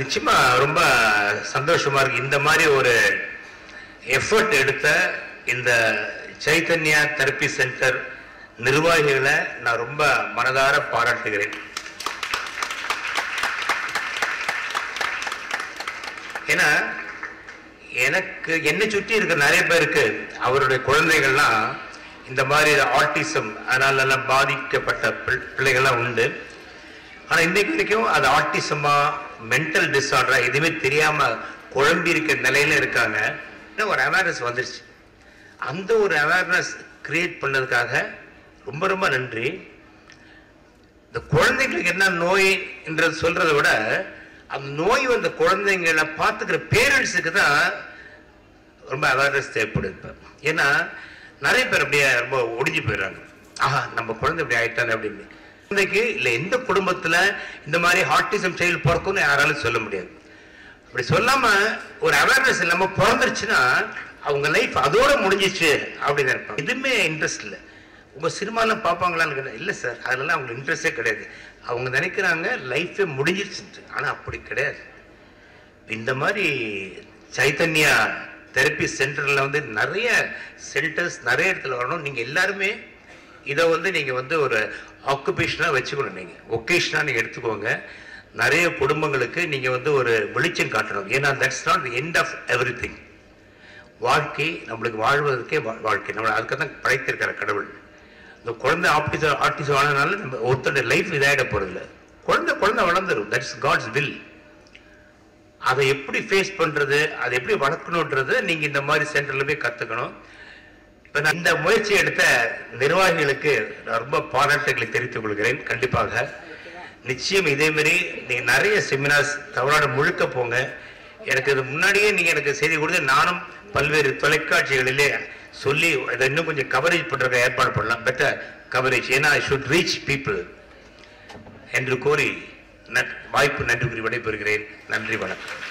நிச்சயமா ரொம்ப சந்தோஷமா இருக்கு. இந்த மாதிரி ஒரு எஃபர்ட் எடுத்த இந்த சைத்தன்யா தெரப்பி சென்டர் நிர்வாகிகளை நான் ரொம்ப மனதார பாராட்டுகிறேன். ஏன்னா எனக்கு என்னை சுற்றி இருக்க நிறைய பேருக்கு அவருடைய குழந்தைகள்லாம் இந்த மாதிரி ஆட்டிசம் அதனால எல்லாம் பாதிக்கப்பட்ட பிள்ளைகள்லாம் உண்டு. ஆனால் இன்னைக்கு வரைக்கும் அது ஆட்டிசமா மென்டல் டிஸார்டரா எதுவுமே தெரியாம குழம்பி இருக்க நிலையில இருக்காங்க. ஒரு அவேர்னஸ் வந்துருச்சு. அந்த ஒரு அவேர்னஸ் கிரியேட் பண்ணதுக்காக ரொம்ப ரொம்ப நன்றி. இந்த குழந்தைங்களுக்கு என்ன நோய் என்றது சொல்றதை விட அந்த நோய் வந்த குழந்தைங்களை பார்த்துக்கிற பேரண்ட்ஸுக்கு தான் ரொம்ப அவேர்னஸ் தேவைப்படுது இப்போ. ஏன்னா நிறைய பேர் அப்படியே ரொம்ப ஒடிஞ்சு போயிடுறாங்க. ஆஹா நம்ம குழந்தை இப்படி ஆயிட்டாங்க அப்படின்னு. குழந்தைக்கு இல்லை எந்த குடும்பத்தில் இந்த மாதிரி ஹார்டிசம் செயல் பிறக்கும்னு யாராலும் சொல்ல முடியாது. அப்படி சொல்லாமல் ஒரு அவேர்னஸ் இல்லாமல் பிறந்துருச்சுன்னா அவங்க லைஃப் அதோட முடிஞ்சிச்சு அப்படின்னு இருப்பாங்க எதுவுமே இன்ட்ரெஸ்ட் இல்லை. உங்கள் சினிமாலாம் பார்ப்பாங்களான்னு கேட்டால் இல்லை சார் அதெல்லாம் அவங்களுக்கு இன்ட்ரெஸ்டே கிடையாது. அவங்க நினைக்கிறாங்க லைஃபே முடிஞ்சிருச்சு ஆனால் அப்படி கிடையாது. இந்த மாதிரி சைத்தன்யா தெரப்பி சென்டரில் வந்து நிறைய சென்டர்ஸ் நிறைய இடத்துல வரணும். நீங்கள் எல்லாருமே இதை வந்து நீங்கள் வந்து ஒரு ஆக்குபேஷனாக வச்சுக்கணும் நீங்கள் ஒகேஷனாக நீங்கள் எடுத்துக்கோங்க. நிறைய குடும்பங்களுக்கு நீங்கள் வந்து ஒரு வெளிச்சம் காட்டணும். ஏன்னா that's not the end of every வாழ்க்கை நம்மளுக்கு வாழ்வதற்கே வா- வாழ்க்கை. நம்ம அதுக்கு தான் படைத்திருக்கிற கடவுள். இந்த குழந்தை ஆப்டிசம் ஆர்டிசம் ஆனதுனால நம்ம ஒருத்தருடைய லைஃப் இதாகிட போகிறதில்ல குழந்தை குழந்தை வளர்ந்துரும். தட்ஸ் காட்ஸ் வில் அதை எப்படி ஃபேஸ் பண்ணுறது அதை எப்படி வளர்க்கணுன்றது நீங்கள் இந்த மாதிரி சென்டரில் போய் கற்றுக்கணும் இந்த முயற்சி எடுத்த நிர்வாகிகளுக்கு ரொம்ப பாராட்டுகளை தெரிவித்துக் கொள்கிறேன். கண்டிப்பாக. நிச்சயம் இதே மாதிரி நீங்க நிறைய செமினார்ஸ் தமிழ்நாடு முழுக்க போங்க. எனக்கு இது முன்னாடியே நீங்க எனக்கு செய்தி கொடுத்து நானும் பல்வேறு தொலைக்காட்சிகளிலே சொல்லி இதை இன்னும் கொஞ்சம் கவரேஜ் பண்றதுக்கு ஏற்பாடு பண்ணலாம். பெட்டர் கவரேஜ் ஏன்னா ஐ ஷுட் ரீச் பீப்புள் என்று கோரி வாய்ப்பு நன்றி கூறி விடைபெறுகிறேன். நன்றி வணக்கம்.